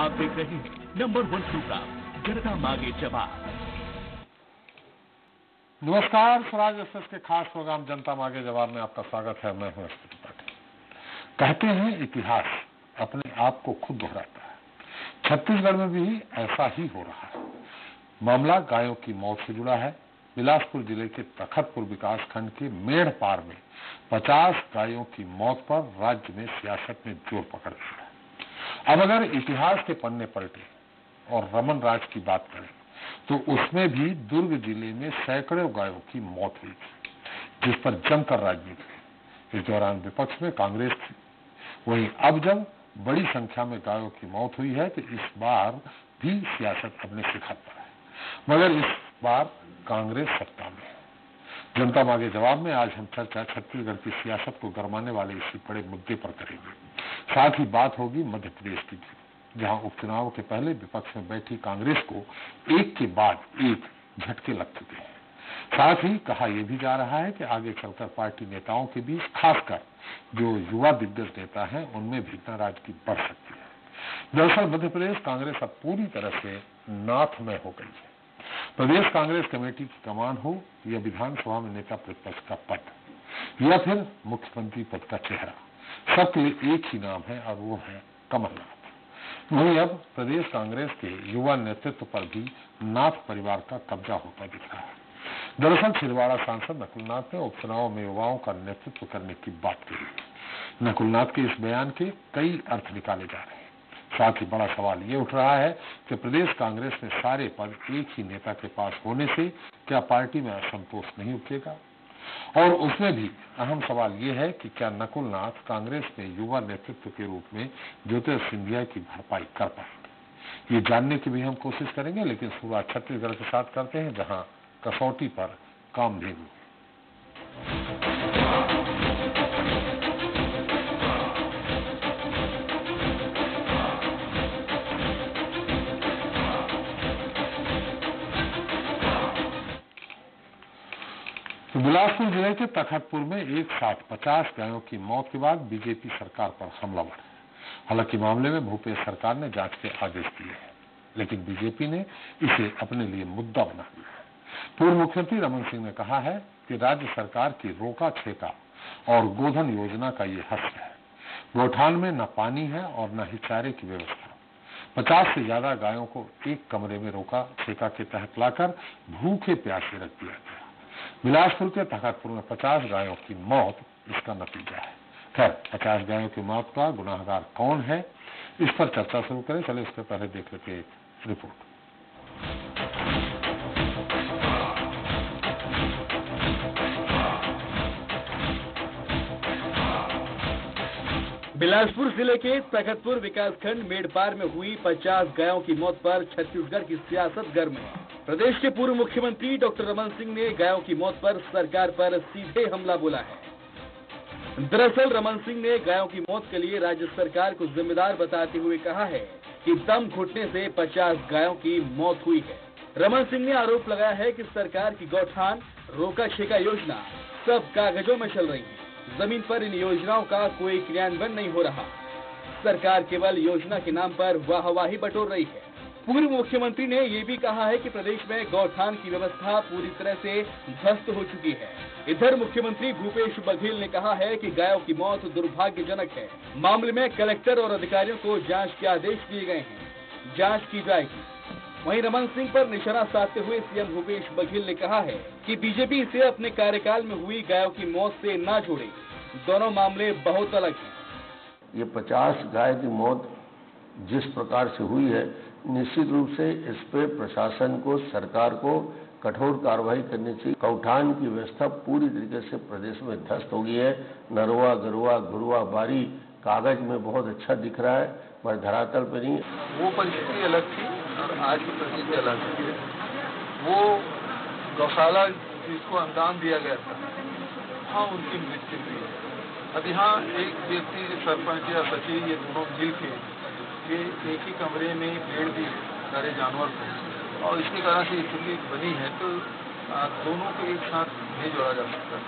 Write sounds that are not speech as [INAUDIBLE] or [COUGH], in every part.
आप देख रहे हैं नंबर वन प्रोग्राम जनता मांगे जवाब। नमस्कार, स्वराज एक्सप्रेस के खास प्रोग्राम जनता मांगे जवाब में आपका स्वागत है। मैं हूँ कहते हैं इतिहास अपने आप को खुद दोहराता है। छत्तीसगढ़ में भी ऐसा ही हो रहा है। मामला गायों की मौत से जुड़ा है। बिलासपुर ज़िले के तखतपुर विकास खंड के मेढ़ पार में 50 गायों की मौत पर राज्य में सियासत ने ज़ोर पकड़ लिया। अब अगर इतिहास के पन्ने पलटे और रमन राज की बात करें तो उसमें भी दुर्ग ज़िले में सैकड़ों गायों की मौत हुई थी, जिस पर जमकर राजनीति हुई इस दौरान विपक्ष में कांग्रेस थी। वहीं अब जब बड़ी संख्या में गायों की मौत हुई है तो इस बार भी सियासत अपने शिखर पर है। मगर इस बार कांग्रेस सत्ता में है। जनता मांगे जवाब में आज हम चर्चा छत्तीसगढ़ की सियासत को गरमाने वाले इसी बड़े मुद्दे पर करेंगे। साथ ही बात होगी मध्य प्रदेश की जहाँ उपचुनाव के पहले विपक्ष में बैठी कांग्रेस को एक के बाद एक झटके लग चुके हैं। साथ ही कहा यह भी जा रहा है कि आगे चलकर पार्टी नेताओं के बीच, खासकर जो युवा दिग्गज नेता हैं, उनमें भी नाराज़गी बढ़ सकती है। दरअसल मध्य प्रदेश कांग्रेस अब पूरी तरह से नाथ में हो गई है। प्रदेश कांग्रेस कमेटी की कमान हो, या विधानसभा में नेता प्रतिपक्ष का पद, या फिर मुख्यमंत्री पद का चेहरा सबके लिए एक ही नाम है और वो है कमलनाथ। वहीं अब प्रदेश कांग्रेस के युवा नेतृत्व पर भी नाथ परिवार का कब्जा होता दिख रहा है। दरअसल छिंदवाड़ा सांसद नकुलनाथ ने उपचुनाव में युवाओं का नेतृत्व करने की बात कही। नकुलनाथ के इस बयान के कई अर्थ निकाले जा रहे हैं। साथ ही बड़ा सवाल ये उठ रहा है कि प्रदेश कांग्रेस में सारे पद एक ही नेता के पास होने से क्या पार्टी में असंतोष नहीं उठेगा? और उसमें भी अहम सवाल ये है कि क्या नकुलनाथ कांग्रेस में युवा नेतृत्व के रूप में ज्योतिष सिंधिया की भरपाई कर पाएँगे ये जानने की भी हम कोशिश करेंगे, लेकिन शुरुआत छत्तीसगढ़ के साथ करते हैं, जहाँ कसौटी पर काम कामधेनु बिलासपुर ज़िले के तखतपुर में एक साथ पचास गायों की मौत के बाद बीजेपी सरकार पर हमला बढ़ा हालाँकि मामले में भूपेश सरकार ने जाँच के आदेश दिए हैं, लेकिन बीजेपी ने इसे अपने लिए मुद्दा बना दिया पूर्व मुख्यमंत्री रमन सिंह ने कहा है कि राज्य सरकार की रोका छेका और गोधन योजना का ये हस्त है। गोठान में न पानी है और न ही चारे की व्यवस्था। पचास से ज़्यादा गायों को एक कमरे में रोका छेका के तहत लाकर भूखे प्यासे रख दिया गया बिलासपुर के तखतपुर में पचास गायों की मौत इसका नतीजा है खैर पचास गायों की मौत का गुनाहगार कौन है इस पर चर्चा शुरू करें चले इसके पहले देख लेते रिपोर्ट बिलासपुर ज़िले के तखतपुर विकासखंड मेडपार में हुई 50 गायों की मौत पर छत्तीसगढ़ की सियासत गर्म है। प्रदेश के पूर्व मुख्यमंत्री डॉक्टर रमन सिंह ने गायों की मौत पर सरकार पर सीधे हमला बोला है। दरअसल रमन सिंह ने गायों की मौत के लिए राज्य सरकार को जिम्मेदार बताते हुए कहा है कि दम घुटने से 50 गायों की मौत हुई है। रमन सिंह ने आरोप लगाया है कि सरकार की गौठान, रोका छेका योजना, सब कागजों में चल रही है। ज़मीन पर इन योजनाओं का कोई क्रियान्वयन नहीं हो रहा। सरकार केवल योजना के नाम पर वाहवाही बटोर रही है। पूर्व मुख्यमंत्री ने ये भी कहा है कि प्रदेश में गौठान की व्यवस्था पूरी तरह से ध्वस्त हो चुकी है। इधर मुख्यमंत्री भूपेश बघेल ने कहा है कि गायों की मौत दुर्भाग्यजनक है। मामले में कलेक्टर और अधिकारियों को जाँच के आदेश दिए गए हैं। जाँच की जाएगी। वहीं रमन सिंह पर निशाना साधते हुए सीएम भूपेश बघेल ने कहा है कि बीजेपी इसे अपने कार्यकाल में हुई गायों की मौत से न जोड़े। दोनों मामले बहुत अलग हैं। ये पचास गाय की मौत जिस प्रकार से हुई है निश्चित रूप से इस पे प्रशासन को, सरकार को कठोर कार्रवाई करनी चाहिए कौठान की व्यवस्था पूरी तरीके से प्रदेश में ध्वस्त हो गई है। नरवा गरुआ गुरुआ बारी कागज़ में बहुत अच्छा दिख रहा है, पर धरातल पर नहीं। वो परिस्थिति अलग थी और आज की परिस्थिति अलग है वो गौशाला जिसको अनुदान दिया गया था हाँ उनकी मृत्यु हुई अब यहाँ एक व्यक्ति सरपंच या सचिव, ये दोनों मिल के कि एक ही कमरे में पेड़ भी सारे जानवर को और इसके कारण से स्थिति बनी है तो दोनों को एक साथ नहीं जोड़ा जा सकता।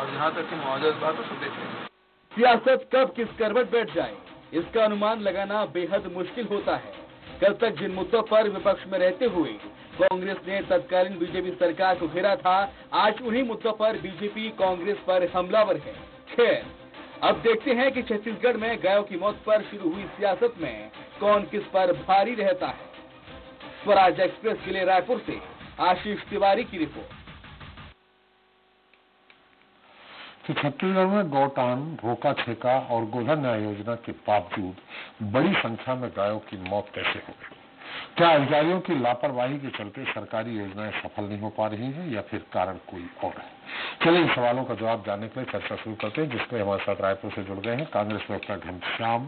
और जहाँ तक कि मुआवजा बात तो देखेंगे सियासत कब किस करवट बैठ जाए, इसका अनुमान लगाना बेहद मुश्किल होता है। कल तक जिन मुद्दों पर विपक्ष में रहते हुए कांग्रेस ने तत्कालीन बीजेपी सरकार को घेरा था, आज उन्हीं मुद्दों पर बीजेपी कांग्रेस पर हमलावर है। खैर अब देखते हैं कि छत्तीसगढ़ में गायों की मौत पर शुरू हुई सियासत में कौन किस पर भारी रहता है। स्वराज एक्सप्रेस के लिए रायपुर से आशीष तिवारी की रिपोर्ट। कि छत्तीसगढ़ में गौटान रोका छेका और गोधन न्याय योजना के बावजूद बड़ी संख्या में गायों की मौत कैसे हो गई? क्या अधिकारियों की लापरवाही के चलते सरकारी योजनाएँ सफल नहीं हो पा रही हैं या फिर कारण कोई और है? चलिए इन सवालों का जवाब जानने के लिए चर्चा शुरू करते हैं, जिसमें हमारे साथ रायपुर से जुड़ गए हैं कांग्रेस प्रवक्ता घनश्याम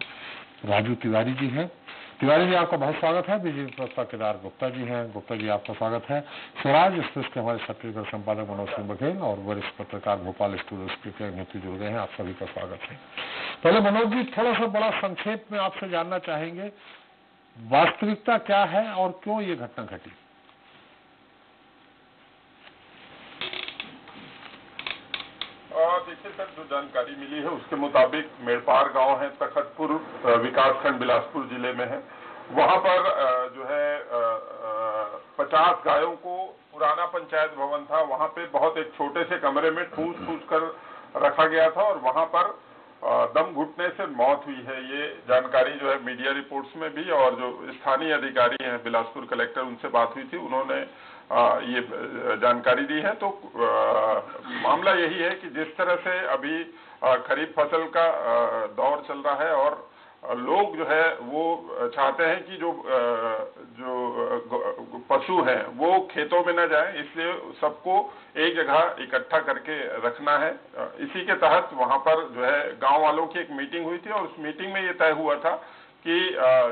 राजू तिवारी जी हैं। तिवारी जी, आपका बहुत स्वागत है। बीजेपी प्रवक्ता केदार गुप्ता जी हैं। गुप्ता जी, आपका स्वागत है। स्वराज एक्सप्रेस के हमारे छत्तीसगढ़ संपादक मनोज सिंह बघेल और वरिष्ठ पत्रकार भोपाल स्टूडियो के नीति जुड़ गए हैं। आप सभी का स्वागत है। पहले मनोज जी, थोड़ा सा बड़ा संक्षेप में आपसे जानना चाहेंगे। वास्तविकता क्या है और क्यों ये घटना घटी? देखिए सर, जो जानकारी मिली है उसके मुताबिक मेड़पार गाँव है, तखतपुर विकासखंड बिलासपुर ज़िले में है। वहाँ पर जो है पचास गायों को पुराना पंचायत भवन था। वहाँ पे बहुत एक छोटे से कमरे में ठूस ठूस कर रखा गया था और वहाँ पर दम घुटने से मौत हुई है। ये जानकारी जो है मीडिया रिपोर्ट्स में भी और जो स्थानीय अधिकारी हैं, बिलासपुर कलेक्टर, उनसे बात हुई थी। उन्होंने ये जानकारी दी है। तो मामला यही है कि जिस तरह से अभी खरीफ फ़सल का दौर चल रहा है और लोग जो है, वो चाहते हैं कि जो जो पशु हैं, वो खेतों में न जाए, इसलिए सबको एक जगह इकट्ठा करके रखना है। इसी के तहत वहाँ पर जो है, गाँव वालों की एक मीटिंग हुई थी और उस मीटिंग में ये तय हुआ था कि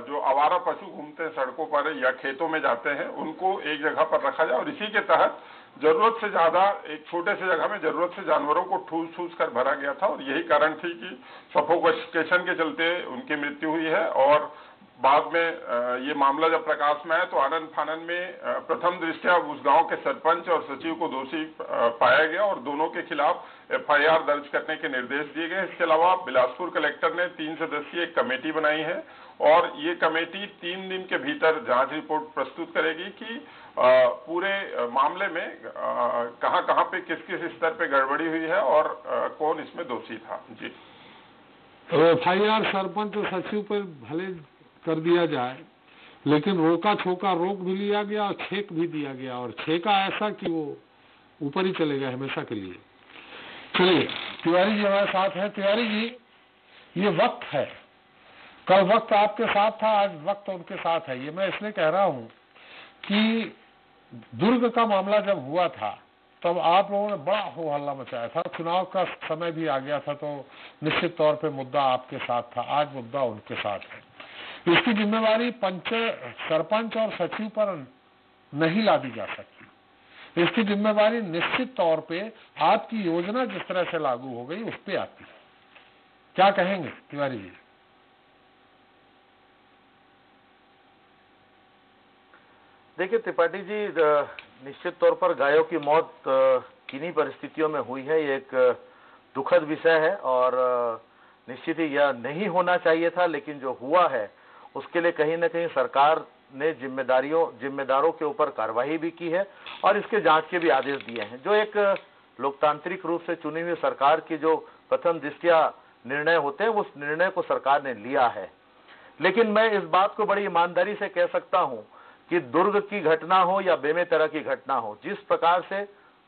जो आवारा पशु घूमते हैं सड़कों पर या खेतों में जाते हैं, उनको एक जगह पर रखा जाए और इसी के तहत ज़रूरत से ज़्यादा, एक छोटे से जगह में ज़रूरत से जानवरों को ठूस ठूस कर भरा गया था और यही कारण थी कि सफोकेशन के चलते उनकी मृत्यु हुई है और बाद में ये मामला जब प्रकाश में आया तो आनंद फानंद में प्रथम दृष्टया उस गाँव के सरपंच और सचिव को दोषी पाया गया और दोनों के खिलाफ एफआईआर दर्ज करने के निर्देश दिए गए। इसके अलावा बिलासपुर कलेक्टर ने तीन सदस्यीय एक कमेटी बनाई है और ये कमेटी तीन दिन के भीतर जाँच रिपोर्ट प्रस्तुत करेगी कि पूरे मामले में कहाँ कहाँ पे किस किस स्तर पे गड़बड़ी हुई है और कौन इसमें दोषी था? जी। एफ़ आई आर सरपंच और सचिव पर भले कर दिया जाए, लेकिन रोका छोका रोक भी लिया गया और छेक भी दिया गया और छेका ऐसा कि वो ऊपर ही चले गए हमेशा के लिए। चलिए, तिवारी जी हमारे साथ हैं। तिवारी जी, ये वक्त है। कल वक्त आपके साथ था, आज वक्त उनके साथ है। ये मैं इसलिए कह रहा हूँ कि दुर्ग का मामला जब हुआ था, तब आप लोगों ने बड़ा हो हल्ला मचाया था। चुनाव का समय भी आ गया था तो निश्चित तौर पे मुद्दा आपके साथ था। आज मुद्दा उनके साथ है। इसकी जिम्मेवारी पंच, सरपंच और सचिव पर नहीं लादी जा सकती। इसकी जिम्मेवारी निश्चित तौर पे आपकी योजना जिस तरह से लागू हो गई, उस पर आती है। क्या कहेंगे तिवारी जी? देखिए, त्रिपाठी जी निश्चित तौर पर गायों की मौत किन्हीं परिस्थितियों में हुई है, ये एक दुखद विषय है और निश्चित ही यह नहीं होना चाहिए था, लेकिन जो हुआ है, उसके लिए कहीं ना कहीं सरकार ने जिम्मेदारियों, जिम्मेदारों के ऊपर कार्रवाई भी की है और इसके जाँच के भी आदेश दिए हैं। जो एक लोकतांत्रिक रूप से चुनी हुई सरकार की जो प्रथम दृष्टिया निर्णय होते हैं उस निर्णय को सरकार ने लिया है। लेकिन मैं इस बात को बड़ी ईमानदारी से कह सकता हूँ कि दुर्ग की घटना हो या बेमेतरा की घटना हो, जिस प्रकार से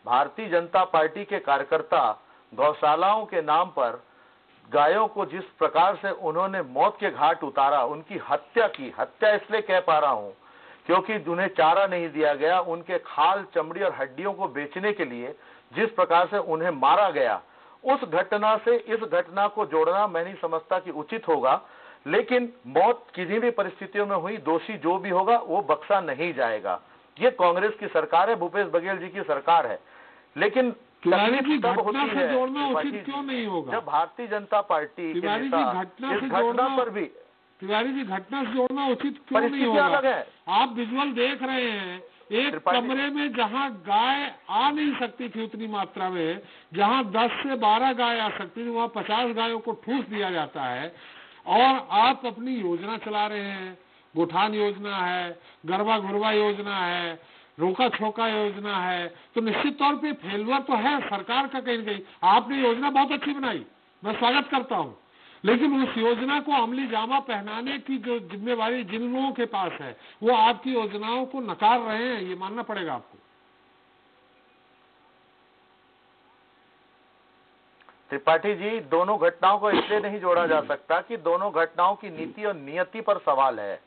भारतीय जनता पार्टी के कार्यकर्ता गौशालाओं के नाम पर गायों को जिस प्रकार से उन्होंने मौत के घाट उतारा, उनकी हत्या की, हत्या इसलिए कह पा रहा हूँ क्योंकि उन्हें चारा नहीं दिया गया, उनके खाल, चमड़ी और हड्डियों को बेचने के लिए जिस प्रकार से उन्हें मारा गया, उस घटना से इस घटना को जोड़ना मैं नहीं समझता कि उचित होगा। लेकिन मौत किसी भी परिस्थितियों में हुई दोषी जो भी होगा वो बक्सा नहीं जाएगा। ये कांग्रेस की सरकार है भूपेश बघेल जी की सरकार है। लेकिन तब होती है जोड़ना उचित क्यों नहीं होगा? जब भारतीय जनता पार्टी के नेता इस घटना पर भी तिवारी जी घटना से जोड़ना उचित क्यों नहीं होगा? अलग है। आप विजुअल देख रहे हैं एक कमरे में जहाँ गाय आ नहीं सकती थी उतनी मात्रा में जहाँ 10 से 12 गाय आ सकती थी वहाँ 50 गायों को ठूस दिया जाता है और आप अपनी योजना चला रहे हैं। गोठान योजना है, गरबा गुरबा योजना है, रोका छोका योजना है। तो निश्चित तौर पे फेलवर तो है सरकार का कहीं ना कहीं। आपने योजना बहुत अच्छी बनाई, मैं स्वागत करता हूँ। लेकिन उस योजना को अमली जामा पहनाने की जो जिम्मेवारी जिन लोगों के पास है, वो आपकी योजनाओं को नकार रहे हैं, ये मानना पड़ेगा आपको। त्रिपाठी जी, दोनों घटनाओं को इसलिए नहीं जोड़ा जा सकता कि दोनों घटनाओं की नीति और नियति पर सवाल है।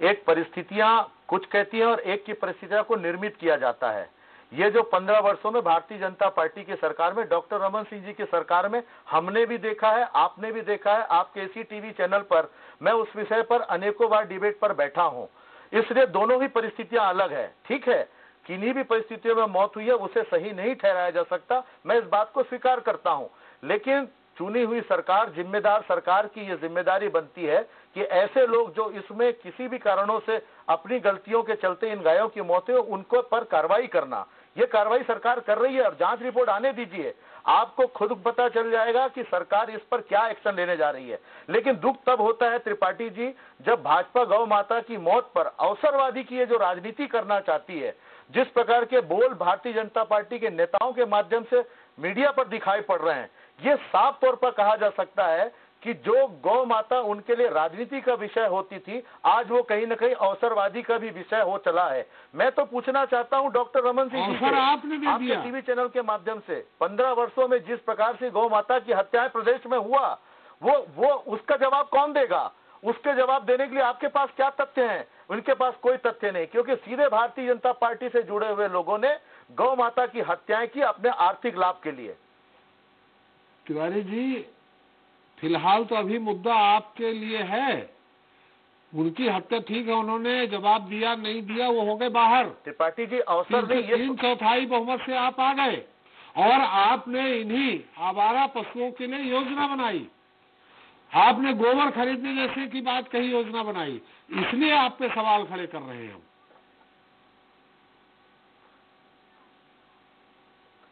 एक परिस्थितियाँ कुछ कहती हैं और एक की परिस्थितियों को निर्मित किया जाता है। ये जो पंद्रह वर्षों में भारतीय जनता पार्टी की सरकार में, डॉक्टर रमन सिंह जी की सरकार में हमने भी देखा है, आपने भी देखा है, आपके इसी टीवी चैनल पर मैं उस विषय पर अनेकों बार डिबेट पर बैठा हूँ। इसलिए दोनों ही परिस्थितियाँ अलग है। ठीक है, किन्हीं भी परिस्थितियों में मौत हुई है, उसे सही नहीं ठहराया जा सकता। मैं इस बात को स्वीकार करता हूँ। लेकिन चुनी हुई सरकार, जिम्मेदार सरकार की यह ज़िम्मेदारी बनती है कि ऐसे लोग जो इसमें किसी भी कारणों से अपनी गलतियों के चलते इन गायों की मौतें उनको पर कार्रवाई करना। ये कार्रवाई सरकार कर रही है और जाँच रिपोर्ट आने दीजिए। आपको खुद पता चल जाएगा कि सरकार इस पर क्या एक्शन लेने जा रही है। लेकिन दुख तब होता है त्रिपाठी जी, जब भाजपा गौ माता की मौत पर अवसरवादी की ये जो राजनीति करना चाहती है, जिस प्रकार के बोल भारतीय जनता पार्टी के नेताओं के माध्यम से मीडिया पर दिखाई पड़ रहे हैं ये साफ़ तौर पर कहा जा सकता है कि जो गौ माता उनके लिए राजनीति का विषय होती थी आज वो कहीं ना कहीं अवसरवादी का भी विषय हो चला है। मैं तो पूछना चाहता हूँ डॉक्टर रमन सिंह जी आपने दे आपके। टीवी चैनल के माध्यम से पंद्रह वर्षों में जिस प्रकार से गौ माता की हत्याएँ प्रदेश में हुआ वो वो उसका जवाब कौन देगा? उसके जवाब देने के लिए आपके पास क्या तथ्य हैं? उनके पास कोई तथ्य नहीं क्योंकि सीधे भारतीय जनता पार्टी से जुड़े हुए लोगों ने गौ माता की हत्याएँ की अपने आर्थिक लाभ के लिए। तिवारी जी फ़िलहाल तो अभी मुद्दा आपके लिए है। उनकी हत्या ठीक है उन्होंने जवाब दिया नहीं दिया वो हो गए बाहर। त्रिपाठी जी अवसर नहीं ये तीन चौथाई बहुमत से आप आ गए। और आपने इन्हीं आवारा पशुओं के लिए योजना बनाई। आपने गोबर खरीदने जैसे की बात कही योजना बनाई। इसलिए आप पे सवाल खड़े कर रहे हैं। हम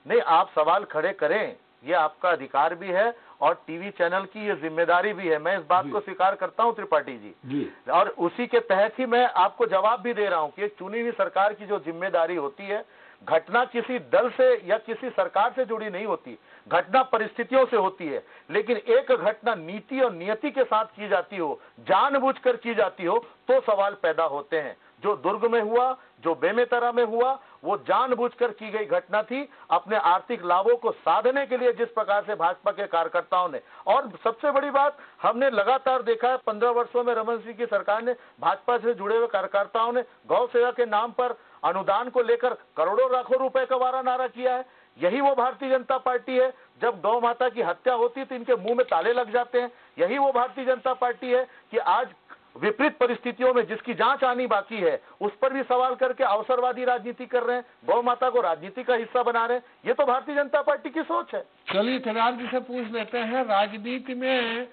नहीं आप सवाल खड़े करें। ये आपका अधिकार भी है और टीवी चैनल की ये ज़िम्मेदारी भी है। मैं इस बात को स्वीकार करता हूँ त्रिपाठी जी। जी। और उसी के तहत ही मैं आपको जवाब भी दे रहा हूँ कि चुनी हुई सरकार की जो ज़िम्मेदारी होती है घटना किसी दल से या किसी सरकार से जुड़ी नहीं होती घटना परिस्थितियों से होती है लेकिन एक घटना नीति और नियति के साथ की जाती हो जानबूझकर की जाती हो तो सवाल पैदा होते हैं। जो दुर्ग में हुआ, जो बेमेतरा में हुआ, वो जानबूझकर की गई घटना थी। अपने आर्थिक लाभों को साधने के लिए जिस प्रकार से भाजपा के कार्यकर्ताओं ने और सबसे बड़ी बात, हमने लगातार देखा है, पंद्रह वर्षों में रमन सिंह की सरकार ने भाजपा से जुड़े हुए कार्यकर्ताओं ने गौ सेवा के नाम पर अनुदान को लेकर करोड़ों लाखों रुपए का वारा नारा किया है। यही वो भारतीय जनता पार्टी है। जब गौ माता की हत्या होती तो इनके मुँह में ताले लग जाते हैं। यही वो भारतीय जनता पार्टी है कि आज विपरीत परिस्थितियों में जिसकी जाँच आनी बाकी है, उस पर भी सवाल करके अवसरवादी राजनीति कर रहे हैं, गौ माता को राजनीति का हिस्सा बना रहे हैं। ये तो भारतीय जनता पार्टी की सोच है। चलिए केदार जी से पूछ लेते हैं, राजनीति में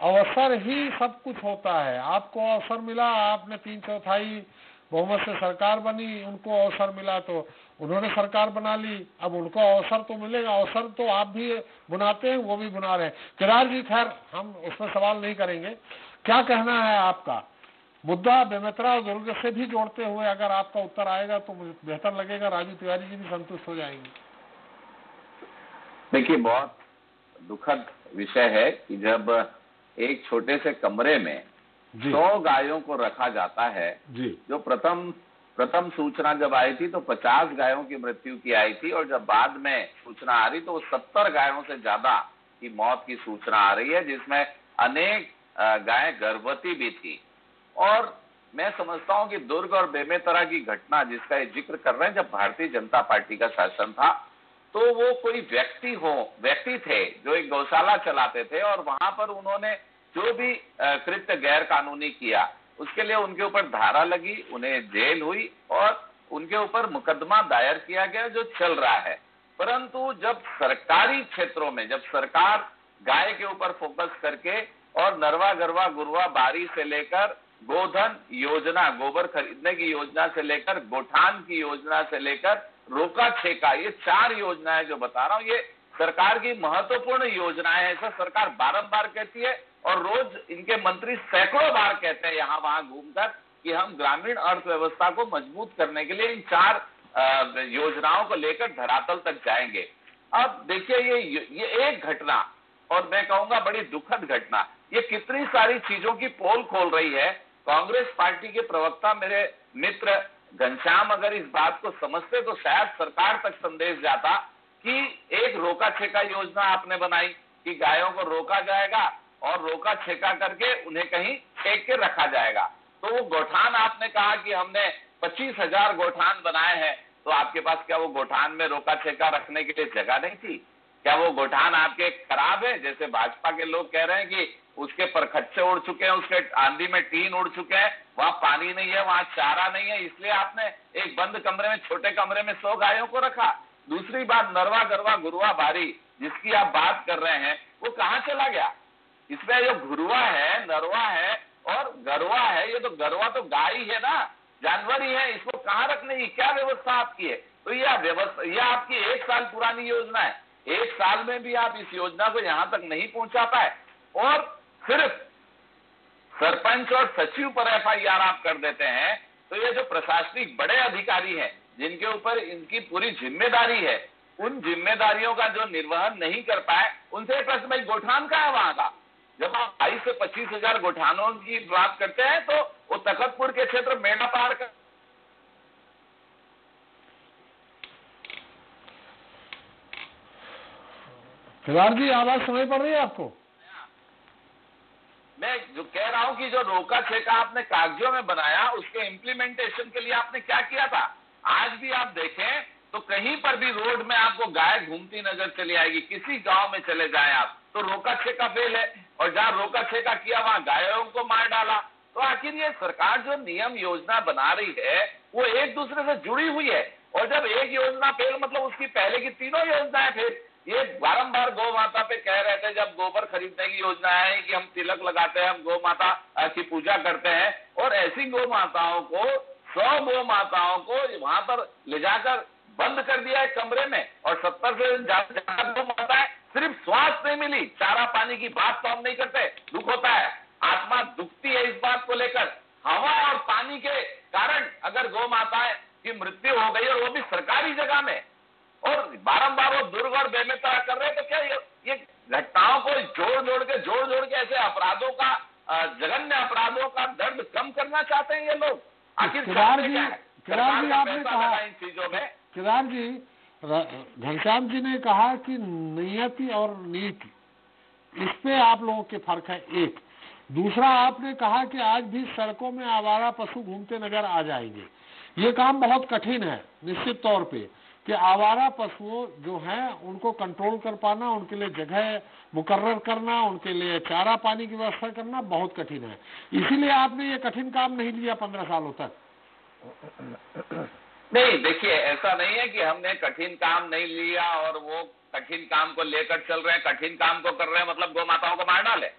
अवसर ही सब कुछ होता है। आपको अवसर मिला, आपने तीन चौथाई बहुमत से सरकार बनी, उनको अवसर मिला तो उन्होंने सरकार बना ली, अब उनको अवसर तो मिलेगा, अवसर तो आप भी बुनाते हैं, वो भी बुना रहे हैं। केदार जी, खैर, हम उसमें सवाल नहीं करेंगे। क्या कहना है आपका? मुद्दा बेमेतरा और दुर्ग से भी जोड़ते हुए अगर आपका उत्तर आएगा तो मुझे बेहतर लगेगा। राजू तिवारी जी भी संतुष्ट हो जाएँगे। देखिए बहुत दुखद विषय है कि जब एक छोटे से कमरे में सौ गायों को रखा जाता है जो। प्रथम प्रथम सूचना जब आई थी तो 50 गायों की मृत्यु की आई थी और जब बाद में सूचना आ रही तो 70 गायों से ज़्यादा की मौत की सूचना आ रही है जिसमें अनेक गायें गर्भवती भी थी। और मैं समझता हूँ कि दुर्ग और बेमेतरा की घटना जिसका ये ज़िक्र कर रहे हैं, जब भारतीय जनता पार्टी का शासन था तो वो कोई व्यक्ति हो, व्यक्ति थे जो एक गौशाला चलाते थे और वहाँ पर उन्होंने जो भी कृत्य गैर कानूनी किया, उसके लिए उनके ऊपर धारा लगी, उन्हें जेल हुई और उनके ऊपर मुकदमा दायर किया गया जो चल रहा है। परंतु जब सरकारी क्षेत्रों में, जब सरकार गाय के ऊपर फोकस करके और नरवा गरवा गुरवा बारी से लेकर गोधन योजना, गोबर खरीदने की योजना से लेकर गोठान की योजना से लेकर रोका छेका, ये चार योजनाएँ जो बता रहा हूँ। ये सरकार की महत्वपूर्ण योजनाएँ हैं, ऐसा सरकार बारंबार कहती है और रोज इनके मंत्री सैकड़ों बार कहते हैं यहाँ वहाँ घूमकर कि हम ग्रामीण अर्थव्यवस्था को मज़बूत करने के लिए इन चार योजनाओं को लेकर धरातल तक जाएँगे। अब देखिए ये ये एक घटना, और मैं कहूँगा बड़ी दुखद घटना ये कितनी सारी चीज़ों की पोल खोल रही है। कांग्रेस पार्टी के प्रवक्ता मेरे मित्र घनश्याम अगर इस बात को समझते तो शायद सरकार तक संदेश जाता कि एक रोका छेका योजना आपने बनाई कि गायों को रोका जाएगा और रोका छेका करके उन्हें कहीं फेंक के रखा जाएगा। तो वो गोठान आपने कहा कि हमने पच्चीस हज़ार गोठान बनाए हैं तो आपके पास क्या वो गोठान में रोका छेका रखने के लिए जगह नहीं थी? क्या वो गोठान आपके खराब है? जैसे भाजपा के लोग कह रहे हैं कि उसके परखच्चे उड़ चुके हैं, उसके आंधी में टीन उड़ चुके हैं, वहाँ पानी नहीं है, वहाँ चारा नहीं है, इसलिए आपने एक बंद कमरे में, छोटे कमरे में सौ गायों को रखा। दूसरी बात, नरवा गरवा गुरुआ बारी, जिसकी आप बात कर रहे हैं, वो कहाँ चला गया? इसमें जो घुरुआ है, नरवा है और गरवा है, ये तो गरवा तो गाय ही है ना, जानवर ही है, इसको कहाँ रखने की क्या व्यवस्था आपकी है? तो यह व्यवस्था, यह आपकी एक साल पुरानी योजना है। एक साल में भी आप इस योजना को यहाँ तक नहीं पहुँचा पाए। और सिर्फ़ सरपंच और सचिव पर एफआईआर आप कर देते हैं तो ये जो प्रशासनिक बड़े अधिकारी हैं, जिनके ऊपर इनकी पूरी ज़िम्मेदारी है, उन जिम्मेदारियों का जो निर्वहन नहीं कर पाए, उनसे प्रश्न, भाई, गोठान का है वहाँ का? जब आप बाईस से पच्चीस हज़ार गोठानों की बात करते हैं तो वो तखतपुर के क्षेत्र मेढ़ा पार का जी, आवाज़ सुनाई पड़ रही है आपको? मैं जो कह रहा हूँ कि जो रोका छेका आपने कागजों में बनाया, उसके इम्प्लीमेंटेशन के लिए आपने क्या किया था? आज भी आप देखें तो कहीं पर भी रोड में आपको गाय घूमती नज़र चली आएगी, किसी गाँव में चले जाए आप तो रोका छेका फेल है। और जहाँ रोका छेका किया, वहाँ गायों को मार डाला। तो आखिर ये सरकार जो नियम योजना बना रही है, वो एक दूसरे से जुड़ी हुई है। और जब एक योजना फेल मतलब उसकी पहले की तीनों योजनाएँ फेल ये बारंबार गौ माता पे कह रहे थे, जब गोबर खरीदने की योजना है कि हम तिलक लगाते हैं, हम गौ माता की पूजा करते हैं, और ऐसी गौ माताओं को, सौ गौ माताओं को वहाँ पर ले जाकर बंद कर दिया है कमरे में, और सत्तर से ज़्यादा गौ माता है सिर्फ़ स्वास्थ्य नहीं मिली, चारा पानी की बात तो हम नहीं करते, दुख होता है। आत्मा दुखती है इस बात को लेकर। हवा और पानी के कारण अगर गौ माताएँ की मृत्यु हो गई और वो भी सरकारी जगह में और बारंबार वो दुर्ग और बेमेतरा कर रहे हैं तो क्या ये, घटनाओं को जोड़ जोड़ के जोड़ जोड़ के ऐसे अपराधों का जघन्य अपराधों का दर्द कम करना चाहते हैं ये लोग? आखिर किरार जी किरार जी आपने कहा इन चीज़ों में। किरार जी घनश्याम जी ने कहा कि नियति और नीति इस पे आप लोगों के फ़र्क है एक। दूसरा आपने कहा कि आज भी सड़कों में आवारा पशु घूमते नज़र आ जाएँगे। ये काम बहुत कठिन है निश्चित तौर पे। कि आवारा पशुओं जो हैं उनको कंट्रोल कर पाना उनके लिए जगह मुकर्र करना उनके लिए चारा पानी की व्यवस्था करना बहुत कठिन है। इसीलिए आपने ये कठिन काम नहीं लिया पंद्रह सालों तक नहीं देखिए ऐसा नहीं है कि हमने कठिन काम नहीं लिया और वो कठिन काम को लेकर चल रहे हैं कठिन काम को कर रहे हैं मतलब गौ माताओं को मार डाले।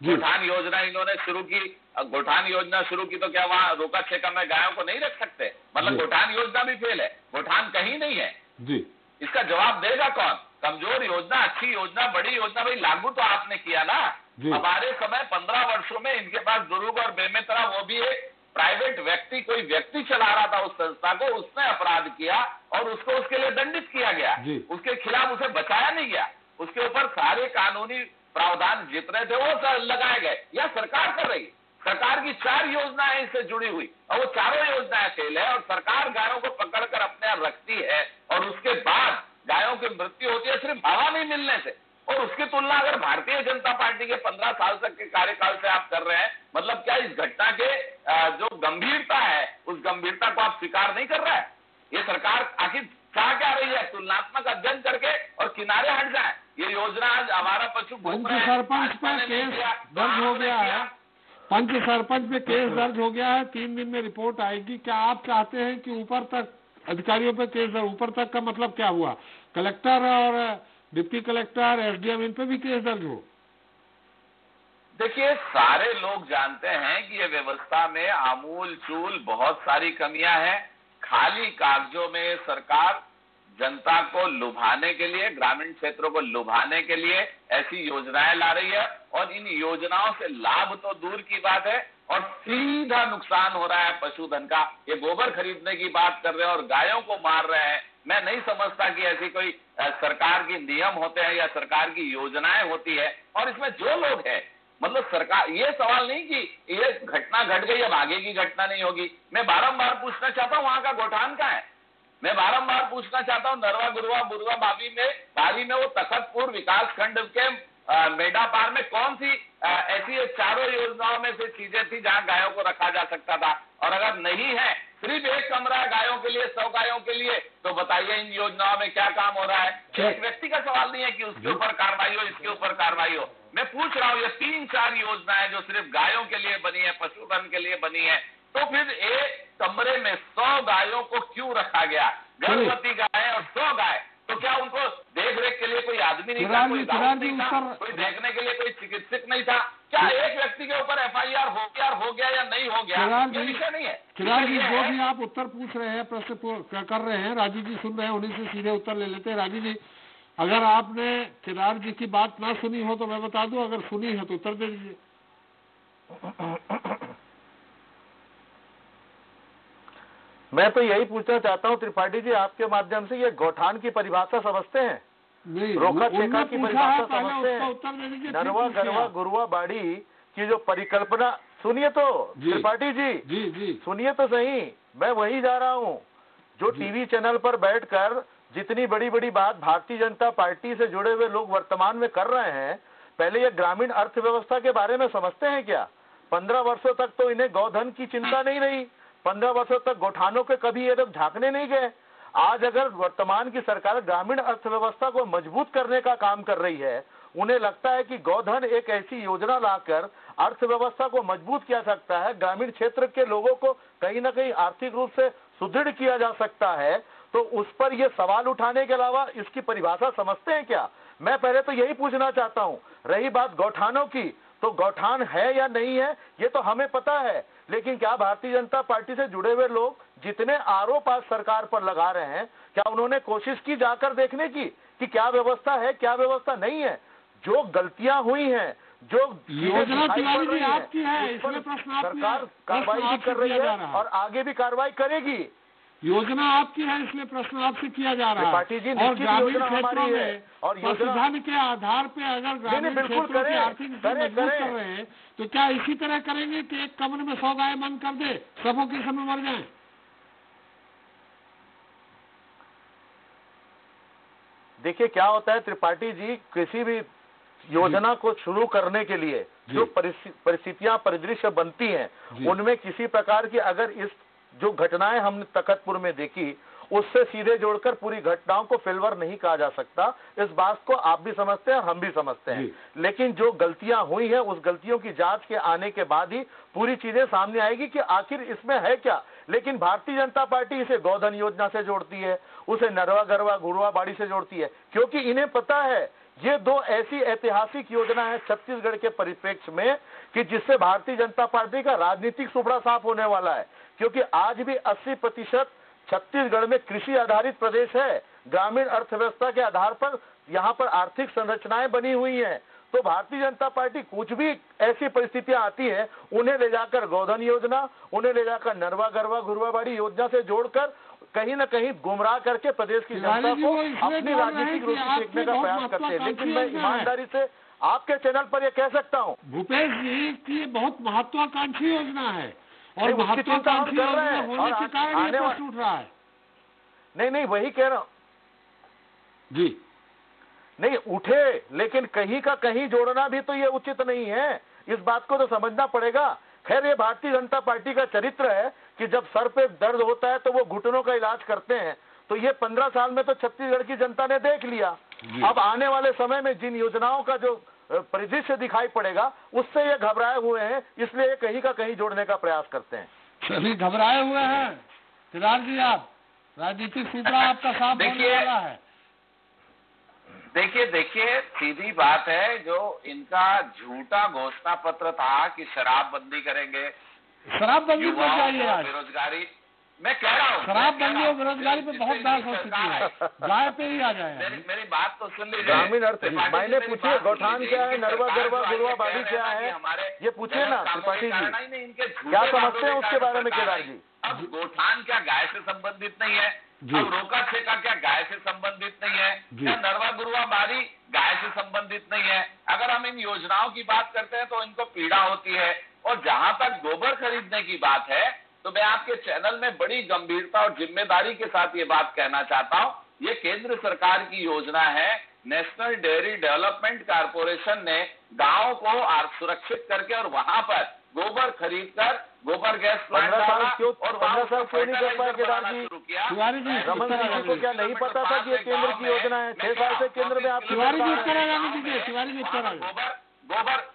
गोठान योजना इन्होंने शुरू की गोठान योजना शुरू की तो क्या वहाँ रोका छेका में गायों को नहीं रख सकते? मतलब गोठान योजना भी फेल है। गोठान कहीं नहीं है। जी। इसका जवाब देगा कौन? कमज़ोर योजना अच्छी योजना बड़ी योजना भाई लागू तो आपने किया ना। हमारे समय पंद्रह वर्षों में इनके पास दुरुग और बेमेतरा वो भी एक प्राइवेट व्यक्ति कोई व्यक्ति चला रहा था उस संस्था को उसने अपराध किया और उसको उसके लिए दंडित किया गया। उसके खिलाफ उसे बचाया नहीं गया। उसके ऊपर सारे कानूनी प्रावधान जितने थे वो लगाए गए या सरकार कर रही है। सरकार की चार योजनाएँ इससे जुड़ी हुई। और वो चारों योजनाएँ फेल है और सरकार गायों को पकड़कर अपने यहाँ रखती है और उसके बाद गायों की मृत्यु होती है सिर्फ़ हवा नहीं मिलने से। और उसकी तुलना अगर भारतीय जनता पार्टी के पंद्रह साल तक के कार्यकाल से आप कर रहे हैं मतलब क्या इस घटना के जो गंभीरता है उस गंभीरता को आप स्वीकार नहीं कर रहे हैं? ये सरकार आखिर चाह क्या रही है? तुलनात्मक अध्ययन करके और किनारे हट जाए। ये योजना आज हमारा पशु सरपंच भाजपा पे ने नहीं केस दर्ज हो गया है? पंच सरपंच पे केस दर्ज हो गया है, तीन दिन में रिपोर्ट आएगी। क्या आप चाहते हैं कि ऊपर तक, अधिकारियों पे केस दर्ज, ऊपर तक का मतलब क्या हुआ? कलेक्टर और डिप्टी कलेक्टर, एसडीएम, इन पे भी केस दर्ज हो? देखिए, सारे लोग जानते हैं कि ये व्यवस्था में आमूल चूल बहुत सारी कमियाँ हैं। खाली कागजों में सरकार जनता को लुभाने के लिए, ग्रामीण क्षेत्रों को लुभाने के लिए ऐसी योजनाएँ ला रही है और इन योजनाओं से लाभ तो दूर की बात है और सीधा नुकसान हो रहा है पशुधन का। ये गोबर खरीदने की बात कर रहे हैं और गायों को मार रहे हैं। मैं नहीं समझता कि ऐसी कोई सरकार की नियम होते हैं या सरकार की योजनाएँ होती है और इसमें जो लोग हैं मतलब सरकार, ये सवाल नहीं कि ये घटना घट गई, अब आगे की घटना नहीं होगी। मैं बारंबार पूछना चाहता हूँ, वहाँ का गोठान का है? मैं बारंबार पूछना चाहता हूँ नरवा गुरुआ बुरुआ बाबी में बारी में वो तखतपुर विकास खंड के मेडा पार में कौन सी ऐसी चारों योजनाओं में से चीज़ें थी जहाँ गायों को रखा जा सकता था? और अगर नहीं है सिर्फ़ एक कमरा है गायों के लिए सौ गायों के लिए तो बताइए इन योजनाओं में क्या काम हो रहा है? एक व्यक्ति का सवाल नहीं है कि उसके ऊपर कार्रवाई हो इसके ऊपर कार्रवाई हो। मैं पूछ रहा हूँ ये तीन चार योजनाएँ जो सिर्फ़ गायों के लिए बनी है पशुधन के लिए बनी है तो फिर एक कमरे में सौ गायों को क्यों रखा गया? गर्भवती गाय और सौ गाय। तो क्या उनको देख रेख के लिए कोई आदमी नहीं था कोई नहीं था कोई देखने के लिए कोई चिकित्सक नहीं था। क्या एक व्यक्ति के ऊपर एफआईआर हो गया हो गया या नहीं हो गया? ये विषय नहीं है। किरार जी जो भी आप उत्तर पूछ रहे हैं प्रश्न कर रहे हैं राजीव जी सुन रहे हैं उन्हीं से सीधे उत्तर ले लेते हैं। राजीव जी अगर आपने किरार जी की बात ना सुनी हो तो मैं बता दूँ अगर सुनी है तो उत्तर दे दीजिए। मैं तो यही पूछना चाहता हूँ त्रिपाठी जी आपके माध्यम से ये गौठान की परिभाषा समझते हैं? नहीं रोका छेका की परिभाषा समझते हैं। नरवा गरवा गुरुआ बाड़ी की जो परिकल्पना सुनिए तो त्रिपाठी जी। जी जी। सुनिए तो सही मैं वही जा रहा हूँ जो टीवी चैनल पर बैठकर जितनी बड़ी बड़ी बात भारतीय जनता पार्टी से जुड़े हुए लोग वर्तमान में कर रहे हैं पहले ये ग्रामीण अर्थव्यवस्था के बारे में समझते हैं क्या? पंद्रह वर्षों तक तो इन्हें गौधन की चिंता [LAUGHS] नहीं रही। पंद्रह वर्षों तक गोठानों के कभी ये लोग झांकने नहीं गए। आज अगर वर्तमान की सरकार ग्रामीण अर्थव्यवस्था को मज़बूत करने का काम कर रही है, उन्हें लगता है कि गौधन एक ऐसी योजना लाकर अर्थव्यवस्था को मज़बूत किया सकता है, ग्रामीण क्षेत्र के लोगों को कहीं ना कहीं आर्थिक रूप से सुदृढ़ किया जा सकता है तो उस पर यह सवाल उठाने के अलावा इसकी परिभाषा समझते हैं क्या? मैं पहले तो यही पूछना चाहता हूँ। रही बात गौठानों की तो गौठान है या नहीं है ये तो हमें पता है। लेकिन क्या भारतीय जनता पार्टी से जुड़े हुए लोग जितने आरोप आज सरकार पर लगा रहे हैं क्या उन्होंने कोशिश की जाकर देखने की कि क्या व्यवस्था है क्या व्यवस्था नहीं है? जो गलतियाँ हुई हैं जो योजना तिवारी जी आपकी है इसमें प्रश्न सरकार कार्रवाई भी कर रही है। और आगे भी कार्रवाई करेगी। योजना आपकी है इसलिए प्रश्न आपसे किया जा रहा है। जी और ग्रामीण क्षेत्रों में और पशुधन के आधार पे अगर ग्रामीण क्षेत्रों की आर्थिक स्थिति मज़बूत कर। रहे हैं तो क्या इसी तरह करेंगे कि एक कमरे में सौ गाय बंद कर दे सबों के समय मर जाए? देखिए क्या होता है त्रिपाठी जी किसी भी योजना को शुरू करने के लिए जो परिस्थितियाँ परिदृश्य बनती हैं उनमें किसी प्रकार की अगर इस जो घटनाएँ हमने तखतपुर में देखी उससे सीधे जोड़कर पूरी घटनाओं को फेलवर नहीं कहा जा सकता। इस बात को आप भी समझते हैं हम भी समझते हैं। लेकिन जो गलतियाँ हुई हैं उस गलतियों की जाँच के आने के बाद ही पूरी चीज़ें सामने आएगी कि आखिर इसमें है क्या। लेकिन भारतीय जनता पार्टी इसे गौधन योजना से जोड़ती है उसे नरवा गरवा घुड़वा बाड़ी से जोड़ती है क्योंकि इन्हें पता है ये दो ऐसी ऐतिहासिक योजना है छत्तीसगढ़ के परिप्रेक्ष्य में कि जिससे भारतीय जनता पार्टी का राजनीतिक सुपड़ा साफ़ होने वाला है। क्योंकि आज भी 80 प्रतिशत छत्तीसगढ़ में कृषि आधारित प्रदेश है। ग्रामीण अर्थव्यवस्था के आधार पर यहाँ पर आर्थिक संरचनाएँ बनी हुई हैं। तो भारतीय जनता पार्टी कुछ भी ऐसी परिस्थितियाँ आती है, उन्हें ले जाकर गोधन योजना, उन्हें ले जाकर नरवा गरवा घुरवाबाड़ी योजना से जोड़कर कहीं न कहीं गुमराह करके प्रदेश की जनता को अपनी राजनीतिक रोटी फेंकने का प्रयास करते हैं। लेकिन मैं ईमानदारी से आपके चैनल पर यह कह सकता हूँ। भूपेश जी की बहुत महत्वाकांक्षी योजना है और महत्वाकांक्षी योजना होने के कारण ये प्रश्न उठ रहा है। नहीं नहीं वही कह रहा हूँ। जी। नहीं उठे लेकिन कहीं का कहीं जोड़ना भी तो ये उचित नहीं है। इस बात को तो समझना पड़ेगा। खैर ये भारतीय जनता पार्टी का चरित्र है कि जब सर पे दर्द होता है तो वो घुटनों का इलाज करते हैं। तो ये पंद्रह साल में तो छत्तीसगढ़ की जनता ने देख लिया। अब आने वाले समय में जिन योजनाओं का जो परिदृश्य दिखाई पड़ेगा उससे ये घबराए हुए हैं इसलिए ये कहीं का कहीं जोड़ने का प्रयास करते हैं। सभी घबराए हुए हैं। सिद्धार्थ जी आप। राजनीतिक सूत्रा आपका साफ़ होने वाला है। देखिए देखिए सीधी बात है जो इनका झूठा घोषणा पत्र था कि शराबबंदी करेंगे। शराबबंदी पर चाहिए बेरोजगारी। मैं कह रहा हूँ शराब मैं कह बंदी और बेरोजगारी पे बहुत बहस हो चुकी है। गाय पे ही आ जाए। मेरी बात तो सुन लीजिए। ग्रामीण अर्थ मैंने पूछे बात गौठान क्या है नरवा गरवा गुरवा बाड़ी क्या है? हमारे ये पूछे ना त्रिपाठी जी। क्या समझते हैं उसके बारे में केदार। जी? अब गोठान क्या गाय से संबंधित नहीं है। अब रोका छेका क्या गाय से संबंधित नहीं है। क्या नरवा गुरुआ बारी गाय से संबंधित नहीं है? अगर हम इन योजनाओं की बात करते हैं तो इनको पीड़ा होती है। और जहाँ तक गोबर खरीदने की बात है तो मैं आपके चैनल में बड़ी गंभीरता और ज़िम्मेदारी के साथ ये बात कहना चाहता हूँ। ये केंद्र सरकार की योजना है। नेशनल डेयरी डेवलपमेंट कारपोरेशन ने गाँव को सुरक्षित करके और वहाँ पर गोबर खरीद कर गोबर गैस प्लांट पंद्रह साल डाला क्यों- और पंद्रह साल क्यों नहीं कर पाए केदार जी? तिवारी जी, रमन जी को क्या नहीं पता था कि ये केंद्र की योजना है? छह साल से केंद्र में आपकी तिवारी जी उत्तर दीजिए तिवारी जी उत्तर गोबर गोबर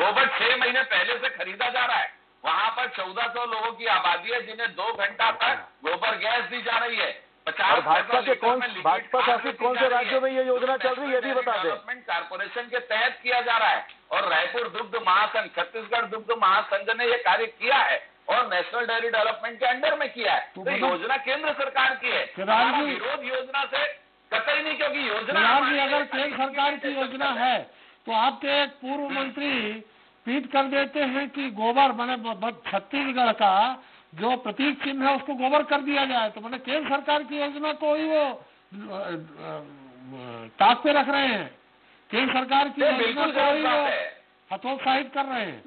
गोबर छह महीने पहले से खरीदा जा रहा है। वहाँ पर 1400 लोगों की आबादी है जिन्हें दो घंटा तक गोबर गैस दी जा रही है। और भाजपा के कौन भाजपा शासित कौन से राज्यों में ये योजना चल रही है ये भी बता दें। डेवलपमेंट कारपोरेशन के तहत किया जा रहा है और रायपुर दुग्ध महासंघ छत्तीसगढ़ दुग्ध महासंघ ने ये कार्य किया है और नेशनल डेयरी डेवलपमेंट के अंडर में किया है। तो तो मतलब- योजना केंद्र सरकार की है। विरोध योजना से कतई नहीं क्योंकि योजना अगर केंद्र सरकार की योजना है तो आपके एक पूर्व मंत्री ट्वीट कर देते हैं कि गोबर मैंने छत्तीसगढ़ का जो प्रतीक चिन्ह है उसको गोबर कर दिया जाए। तो मैंने केंद्र सरकार की योजना को ही वो ताक पे रख रहे हैं। केंद्र सरकार की योजना को ही वो हतोत्साहित कर रहे हैं।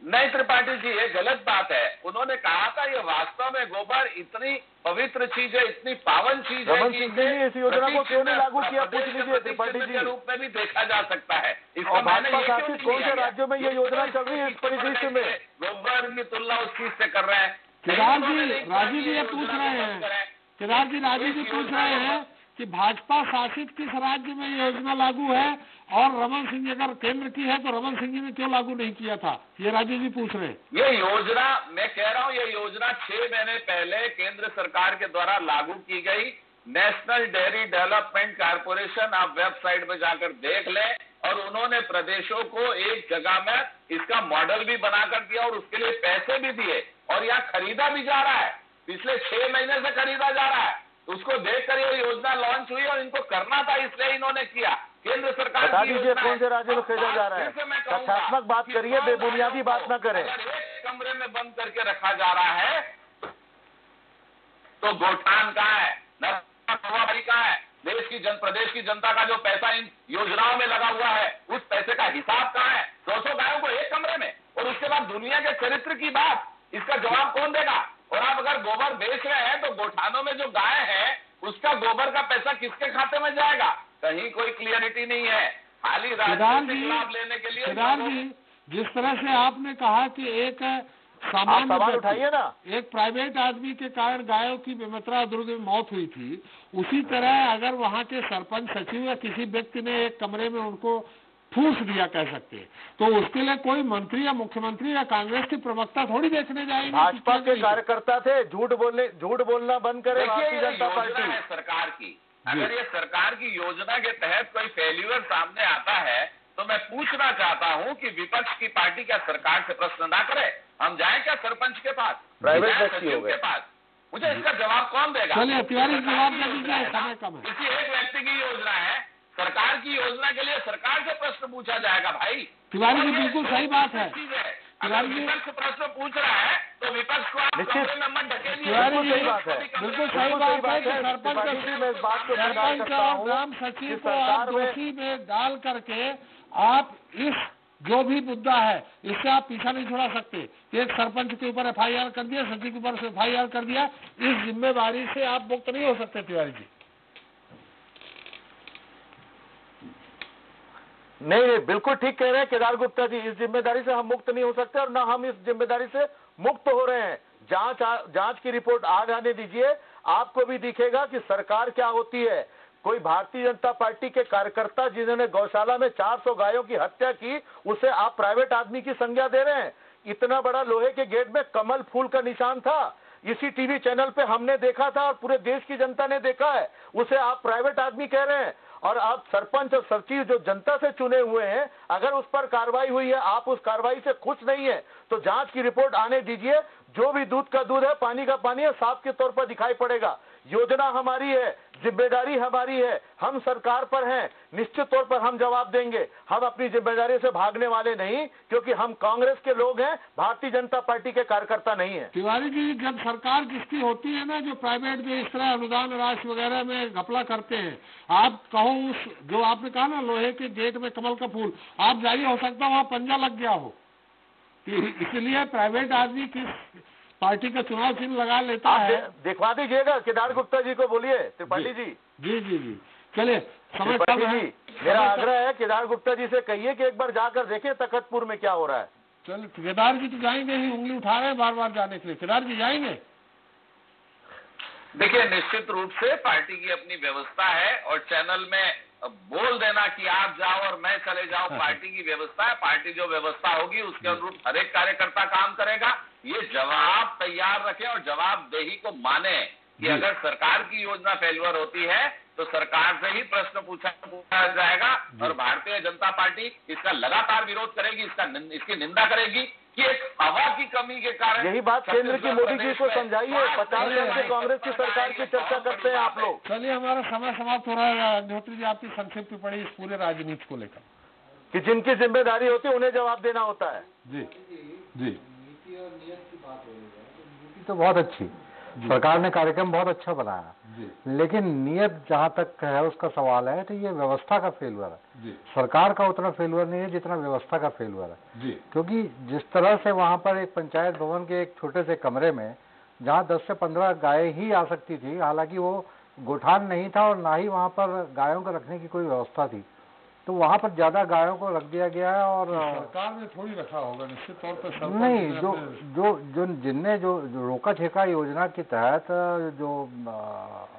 नहीं- त्रिपाठी जी ये गलत बात है उन्होंने कहा था ये वास्तव में गोबर इतनी पवित्र चीज़ है इतनी पावन चीज़ है कि इसे योजना को क्यों नहीं लागू किया? पूछ लीजिए त्रिपाठी जी। के रूप में भी देखा जा सकता है इसका और भाजपा शासित कौन से राज्यों में ये योजना चल रही है इस परिदृश्य में? गोबर की तुलना उस चीज़ से कर रहे हैं केदार जी राजीव जी ये पूछ रहे हैं। केदार जी राजीव जी पूछ रहे हैं कि भाजपा शासित किस राज्य में योजना लागू है? और रमन सिंह अगर केंद्र की है तो रमन सिंह जी ने क्यों लागू नहीं किया था? ये राजीव जी पूछ रहे ये योजना, मैं कह रहा हूँ, ये योजना छह महीने पहले केंद्र सरकार के द्वारा लागू की गई। नेशनल डेयरी डेवलपमेंट कारपोरेशन आप वेबसाइट में जाकर देख लें, और उन्होंने प्रदेशों को एक जगह में इसका मॉडल भी बनाकर दिया और उसके लिए पैसे भी दिए, और यहाँ खरीदा भी जा रहा है। पिछले छह महीने से खरीदा जा रहा है। उसको देखकर ये योजना लॉन्च हुई और इनको करना था इसलिए इन्होंने किया। केंद्र सरकार बता की दीजिए कौन से राज्य में खरीदा जा रहा है? तथ्यात्मक बात करिए, बेबुनियादी बात को न करें। एक कमरे में बंद करके रखा जा रहा है तो गोठान कहाँ है नरवाबाड़ी कहाँ है देश की जन प्रदेश की जनता का जो पैसा इन योजनाओं में लगा हुआ है उस पैसे का हिसाब कहाँ है? सौ सौ गायों को एक कमरे में। और उसके बाद दुनिया के चरित्र की बात इसका जवाब कौन देगा? और आप अगर गोबर बेच रहे हैं तो गोठानों में जो गाय है उसका गोबर का पैसा किसके खाते में जाएगा? कहीं कोई क्लियरिटी नहीं है। खाली केदार राजनीतिक लाभ लेने के लिए जी जिस तरह से आपने कहा कि एक सामान्य उठाइए ना। एक प्राइवेट आदमी के कारण गायों की बेमतरा दुर्ग में मौत हुई थी उसी तरह अगर वहाँ के सरपंच सचिव या किसी व्यक्ति ने एक कमरे में उनको ठूस दिया कह सकते। हैं तो उसके लिए कोई मंत्री या मुख्यमंत्री या कांग्रेस की प्रवक्ता थोड़ी देखने जाएँगे भाजपा के कार्यकर्ता थे झूठ बोलने झूठ बोलना बंद करे भारतीय जनता पार्टी। सरकार की। अगर ये सरकार की योजना के तहत कोई फेल्यूर सामने आता है तो मैं पूछना चाहता हूँ कि विपक्ष की पार्टी क्या सरकार से प्रश्न ना करे? हम जाए क्या सरपंच के पास? प्राइवेट सचिव के पास? मुझे इसका जवाब कौन देगा? चलिए, तिवारी जवाब। किसी एक व्यक्ति की योजना है सरकार की योजना के लिए सरकार से प्रश्न पूछा जाएगा भाई तिवारी जी, बिल्कुल सही बात है। अगर तिवारी जी- विपक्ष प्रश्न पूछ रहा है तो विपक्ष को आप निश्चित। कमरे में मत ढकेलिए तिवारी जी, सही बात है। बिल्कुल सही बात है कि सरपंच त्रिपाठी जी, मैं इस बात को स्वीकार सरपंच करता और ग्राम सचिव को आप में- दोषी में डाल करके आप इस जो भी मुद्दा है इससे आप पीछा नहीं छुड़ा सकते एक सरपंच के ऊपर एफ़ आई आर कर दिया सचिव के ऊपर एफ़ आई आर कर दिया इस ज़िम्मेदारी से आप मुक्त नहीं हो सकते तिवारी जी नहीं नहीं, बिल्कुल ठीक कह रहे हैं केदार गुप्ता जी, इस ज़िम्मेदारी से हम मुक्त नहीं हो सकते और ना हम इस ज़िम्मेदारी से मुक्त हो रहे हैं। जाँच जाँच की रिपोर्ट आज आने दीजिए, आपको भी दिखेगा कि सरकार क्या होती है। कोई भारतीय जनता पार्टी के कार्यकर्ता जिन्होंने गौशाला में 400 गायों की हत्या की, उसे आप प्राइवेट आदमी की संज्ञा दे रहे हैं? इतना बड़ा लोहे के गेट में कमल फूल का निशान था। इसी टीवी चैनल पे हमने देखा था और पूरे देश की जनता ने देखा है। उसे आप प्राइवेट आदमी कह रहे हैं। और आप सरपंच और सचिव जो जनता से चुने हुए हैं, अगर उस पर कार्रवाई हुई है, आप उस कार्रवाई से खुश नहीं है तो जाँच की रिपोर्ट आने दीजिए। जो भी दूध का दूध है, पानी का पानी है, साफ़ के तौर पर दिखाई पड़ेगा। योजना हमारी है, ज़िम्मेदारी हमारी है, हम सरकार पर हैं, निश्चित तौर पर हम जवाब देंगे। हम अपनी ज़िम्मेदारी से भागने वाले नहीं, क्योंकि हम कांग्रेस के लोग हैं, भारतीय जनता पार्टी के कार्यकर्ता नहीं है। तिवारी जी, जब सरकार जिसकी होती है ना, जो प्राइवेट जो इस तरह अनुदान, राशि वगैरह में घपला करते हैं, आप कहो जो आपने कहा ना, लोहे के गेट में कमल का फूल, आप जाइए, हो सकता वहाँ पंजा लग गया हो। इसलिए प्राइवेट आदमी किस पार्टी का चुनाव चिन्ह लगा लेता है? दे- दिखवा दीजिएगा केदार गुप्ता जी को बोलिए त्रिपाठी जी। जी जी जी। चलिए समय कम त्रिपाठी है। जी मेरा आग्रह है केदार गुप्ता जी से कहिए कि एक बार जाकर देखें तखतपुर में क्या हो रहा है। चल केदार जी तो जाएँगे ही उंगली उठा रहे हैं बार बार जाने के लिए। केदार जी जाएँगे? देखिए निश्चित रूप से पार्टी की अपनी व्यवस्था है और चैनल में बोल देना कि आप जाओ और मैं चले जाओ पार्टी की व्यवस्था है पार्टी जो व्यवस्था होगी उसके अनुरूप हर एक कार्यकर्ता काम करेगा। ये जवाब तैयार रखें और जवाबदेही को माने कि अगर सरकार की योजना फेलवर होती है तो सरकार से ही प्रश्न पूछा पूछा जाएगा और भारतीय जनता पार्टी इसका लगातार विरोध करेगी इसका इसकी निंदा करेगी। कि एक हवा की कमी के कारण यही बात केंद्र की मोदी जी को समझाइए पचास साल से कांग्रेस की सरकार की चर्चा करते हैं आप लोग। चलिए हमारा समय समाप्त हो रहा है। अग्निहोत्री जी आपकी संक्षिप्त टिप्पणी इस पूरे राजनीति को लेकर। कि जिनकी ज़िम्मेदारी होती है उन्हें जवाब देना होता है। जी जी। नीति और नियम की बात हो रही तो बहुत अच्छी। सरकार ने कार्यक्रम बहुत अच्छा बनाया। लेकिन नियत जहाँ तक है उसका सवाल है तो ये व्यवस्था का फेलुअर है। जी। सरकार का उतना फेलुअर नहीं है जितना व्यवस्था का फेलुअर है। जी। क्योंकि जिस तरह से वहाँ पर एक पंचायत भवन के एक छोटे से कमरे में जहाँ 10 से 15 गाय ही आ सकती थी हालाँकि वो गोठान नहीं था और ना ही वहाँ पर गायों को रखने की कोई व्यवस्था थी तो वहाँ पर ज़्यादा गायों को रख दिया गया है और सरकार ने थोड़ी रखा होगा निश्चित तौर पर सरपंच नहीं जो जो जो जिनने जो, जो रोका छेका योजना के तहत जो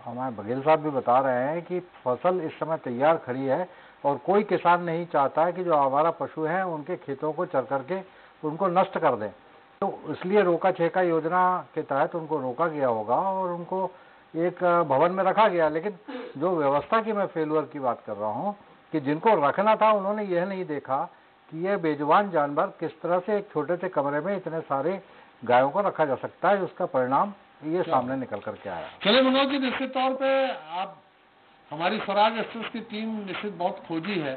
हमारे बघेल साहब भी बता रहे हैं कि फ़सल इस समय तैयार खड़ी है और कोई किसान नहीं चाहता है कि जो आवारा पशु हैं उनके खेतों को चर करके उनको नष्ट कर दें। तो इसलिए रोका छेका योजना के तहत उनको रोका गया होगा और उनको एक भवन में रखा गया। लेकिन जो व्यवस्था की मैं फेलुअर की बात कर रहा हूँ कि जिनको रखना था उन्होंने यह नहीं देखा कि ये बेजुबान जानवर किस तरह से एक छोटे से कमरे में इतने सारे गायों को रखा जा सकता है उसका परिणाम ये सामने निकल करके आया। चलिए मनोज जी निश्चित तौर पे आप हमारी स्वराज एक्सप्रेस की टीम निश्चित बहुत खोजी है।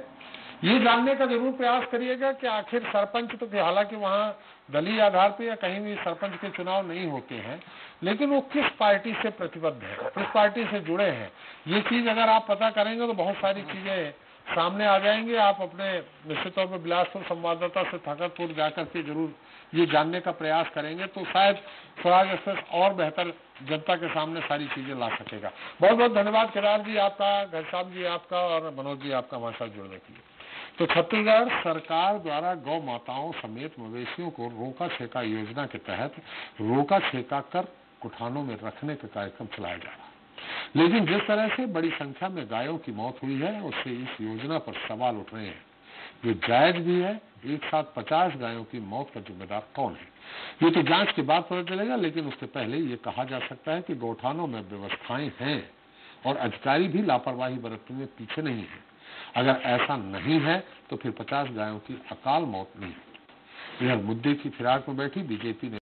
ये जानने का ज़रूर प्रयास करिएगा कि आखिर सरपंच तो हालाँकि वहाँ दलीय आधार पे या कहीं भी सरपंच के चुनाव नहीं होते हैं लेकिन वो किस पार्टी से प्रतिबद्ध है किस पार्टी से जुड़े हैं ये चीज़ अगर आप पता करेंगे तो बहुत सारी चीज़ें सामने आ जाएँगे, आप अपने निश्चित तौर पर बिलासपुर संवाददाता से थकतपुर जाकर के ज़रूर ये जानने का प्रयास करेंगे तो शायद स्वराज एक्सप्रेस और बेहतर जनता के सामने सारी चीज़ें ला सकेगा। बहुत बहुत धन्यवाद केदार जी आपका घनश्याम जी आपका और मनोज जी आपका हमारे साथ जुड़ने के लिए। तो छत्तीसगढ़ सरकार द्वारा गौ माताओं समेत मवेशियों को रोका छेका योजना के तहत रोका छेका कर कुठानों में रखने का कार्यक्रम चलाया जा रहा है। लेकिन जिस तरह से बड़ी संख्या में गायों की मौत हुई है, उससे इस योजना पर सवाल उठ रहे हैं। जो जायज़ भी है, एक साथ पचास गायों की मौत का जिम्मेदार कौन है? ये तो जाँच के बाद पता चलेगा, लेकिन उससे पहले ये कहा जा सकता है कि गौठानों में व्यवस्थाएँ हैं और अधिकारी भी लापरवाही बरतने में पीछे नहीं है। अगर ऐसा नहीं है तो फिर पचास गायों की अकाल मौत नहीं। होती इधर मुद्दे की फिराक में बैठी बीजेपी ने